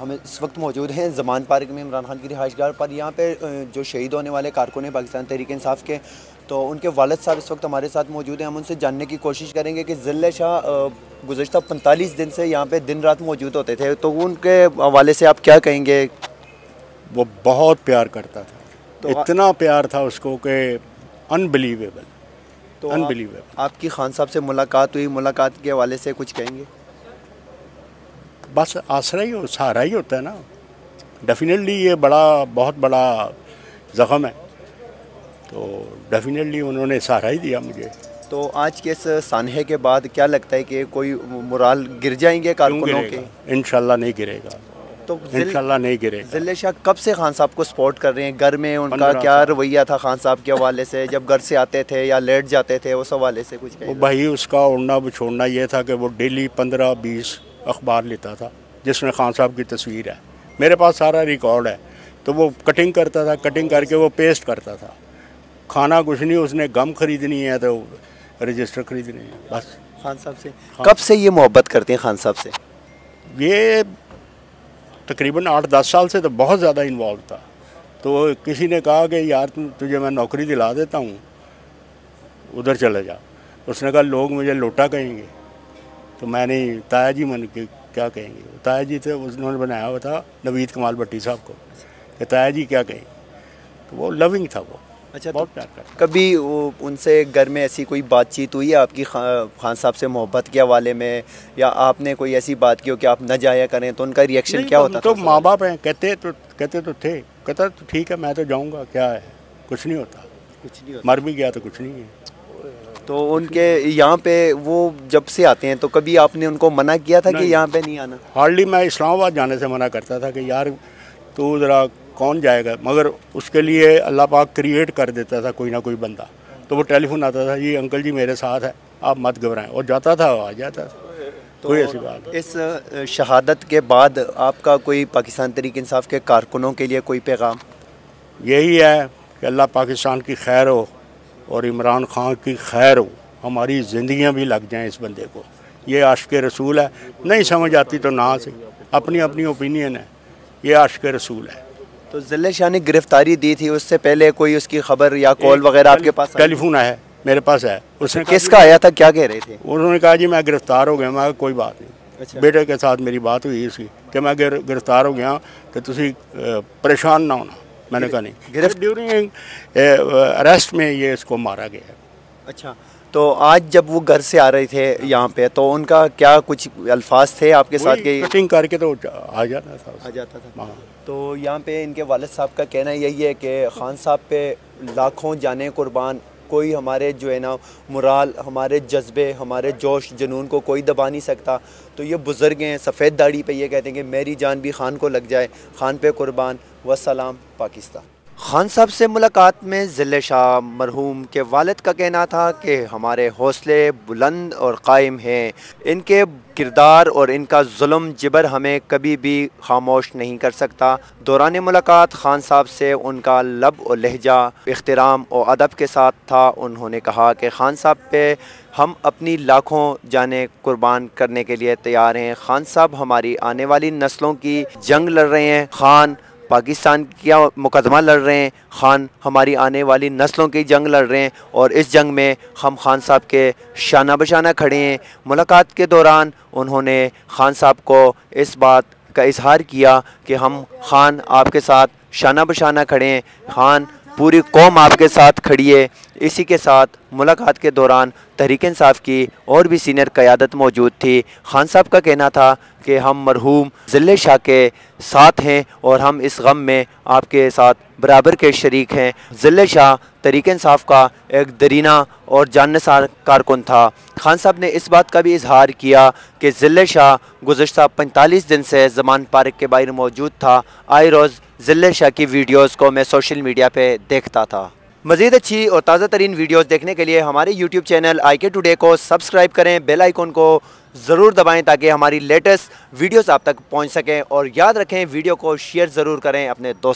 हम इस वक्त मौजूद हैं जमान पार्क में इमरान खान की रिहाइशगार पर। यहाँ पे जो शहीद होने वाले कारकुन हैं पाकिस्तान तहरीक इंसाफ के तो उनके वालद साहब इस वक्त हमारे साथ मौजूद हैं। हम उनसे जानने की कोशिश करेंगे कि ज़िले शाह गुजशत पैंतालीस दिन से यहाँ पे दिन रात मौजूद होते थे। तो उनके हवाले से आप क्या कहेंगे? वो बहुत प्यार करता था। तो इतना प्यार था उसको कि अनबिलीवेबल तो अनबिलीवेबल आपकी खान साहब से मुलाकात हुई। मुलाकात के हवाले से कुछ कहेंगे? बस आसरा ही हो सहारा ही होता है ना। डेफिनेटली ये बड़ा बहुत बड़ा ज़ख़म है। तो डेफिनेटली उन्होंने सहारा ही दिया मुझे। तो आज के इस सानहे के बाद क्या लगता है कि कोई मुराल गिर जाएँगे कारकुनों के? इनशाला नहीं गिरेगा। तो इंशाल्लाह नहीं गिरेगा। ज़िले शाह कब से खान साहब को सपोर्ट कर रहे हैं? घर में उनका क्या रवैया था खान साहब के हवाले से? जब घर से आते थे या लेट जाते थे उस हवाले से कुछ वो भाई उसका उड़ना छोड़ना ये था कि वो डेली पंद्रह बीस अखबार लेता था जिसमें खान साहब की तस्वीर है। मेरे पास सारा रिकॉर्ड है। तो वो कटिंग करता था कटिंग करके वो पेस्ट करता था। खाना कुछ नहीं उसने गम खरीदनी है तो रजिस्टर खरीदनी है बस। खान साहब से। कब से ये मोहब्बत करते हैं खान साहब से? ये तकरीबन आठ दस साल से तो बहुत ज़्यादा इन्वॉल्व था। तो किसी ने कहा कि यार तुझे मैं नौकरी दिला देता हूँ उधर चले जा। उसने कहा लोग मुझे लोटा कहेंगे। तो मैंने ताया जी मन के क्या कहेंगे? ताया जी थे उन्होंने बनाया हुआ था नवीद कमाल भट्टी साहब को। कि ताया जी क्या कहेंगे? तो वो लविंग था वो। अच्छा बहुत तो प्यार कर कभी वो उनसे घर में ऐसी कोई बातचीत हुई है आपकी खा खान साहब से मोहब्बत के हवाले में? या आपने कोई ऐसी बात की हो कि आप न जाया करें तो उनका रिएक्शन क्या होता तो माँ बाप हैं कहते तो कहते तो थे। कहता तो ठीक है मैं तो जाऊँगा क्या है? कुछ नहीं होता। कुछ नहीं होता। मर भी गया तो कुछ नहीं है। तो उनके यहाँ पे वो जब से आते हैं तो कभी आपने उनको मना किया था कि यहाँ पे नहीं आना? हार्डली मैं इस्लामाबाद जाने से मना करता था कि यार तू ज़रा कौन जाएगा? मगर उसके लिए अल्लाह पाक क्रिएट कर देता था कोई ना कोई बंदा। तो वो टेलीफोन आता था जी अंकल जी मेरे साथ है आप मत घबराएँ। और जाता था आ जाता था। तो कोई ऐसी बात इस शहादत के बाद आपका कोई पाकिस्तान तरीक इंसाफ के कारकुनों के लिए कोई पैगाम? यही है कि अल्लाह पाकिस्तान की खैर हो और इमरान खान की खैर हो हमारी ज़िंदियाँ भी लग जाएँ इस बंदे को। ये आश्क रसूल है। नहीं समझ आती तो ना से अपनी अपनी ओपिनियन है। ये आश्क रसूल है। तो ज़िले शाह ने गिरफ्तारी दी थी। उससे पहले कोई उसकी खबर या कॉल वगैरह आपके पास टेलीफोन है। मेरे पास है। उसने किसका आया था? क्या कह रहे थे? उन्होंने कहा जी मैं गिरफ़्तार हो गया। मैं कोई बात नहीं। अच्छा। बेटे के साथ मेरी बात हुई उसकी कि मैं गिरफ़्तार हो गया तो तुम परेशान ना होना। मैंने कहा नहीं। गिरफ्त ड्यूरिंग अरेस्ट में ये इसको मारा गया। अच्छा तो आज जब वो घर से आ रहे थे यहाँ पे तो उनका क्या कुछ अल्फाज थे आपके साथ के कटिंग करके तो आ जाता था। आ जाता था। हाँ। तो यहाँ पे इनके वालद साहब का कहना यही है कि खान साहब पे लाखों जाने कुर्बान कोई हमारे जो है ना मुराल हमारे जज्बे हमारे जोश जुनून को कोई दबा नहीं सकता। तो ये बुज़ुर्ग हैं सफ़ेद दाढ़ी पे ये कहते हैं कि मेरी जान भी खान को लग जाए खान पे कुर्बान। वसलाम पाकिस्तान। खान साहब से मुलाकात में ज़िले शाह मरहूम के वालद का कहना था कि हमारे हौसले बुलंद और कायम हैं। इनके किरदार और इनका जुल्म जबर हमें कभी भी खामोश नहीं कर सकता। दौरान मुलाकात खान साहब से उनका लब और लहजा, इख्तराम और अदब के साथ था। उन्होंने कहा कि खान साहब पे हम अपनी लाखों जाने कुर्बान करने के लिए तैयार हैं। खान साहब हमारी आने वाली नस्लों की जंग लड़ रहे हैं। खान पाकिस्तान क्या मुकदमा लड़ रहे हैं? खान, हमारी आने वाली नस्लों की जंग लड़ रहे हैं और इस जंग में हम खान साहब के शाना बशाना खड़े हैं। मुलाकात के दौरान उन्होंने खान साहब को इस बात का इजहार किया कि हम खान आपके साथ शाना बशाना खड़े हैं। खान, पूरी कौम आपके साथ खड़ी है। इसी के साथ मुलाकात के दौरान तहरीक इंसाफ की और भी सीनियर क़्यादत मौजूद थी। खान साहब का कहना था कि हम मरहूम ज़िले शाह के साथ हैं और हम इस गम में आपके साथ बराबर के शरीक हैं। ज़िले शाह तरीक इंसाफ का एक दरीना और जानसार कारकुन था? खान साहब ने इस बात का भी इजहार किया कि ज़िले शाह गुज्त पैंतालीस दिन से जमान पार्क के बाहर मौजूद था। आए रोज़ ज़िले शाह की वीडियोज़ को मैं सोशल मीडिया पर देखता था। मज़ीद अच्छी और ताज़ा तरीन वीडियोज़ देखने के लिए हमारे यूट्यूब चैनल आई के टूडे को सब्सक्राइब करें, बेल आइकॉन को ज़रूर दबाएँ ताकि हमारी लेटेस्ट वीडियोस आप तक पहुँच सकें और याद रखें, वीडियो को शेयर ज़रूर करें अपने दोस्तों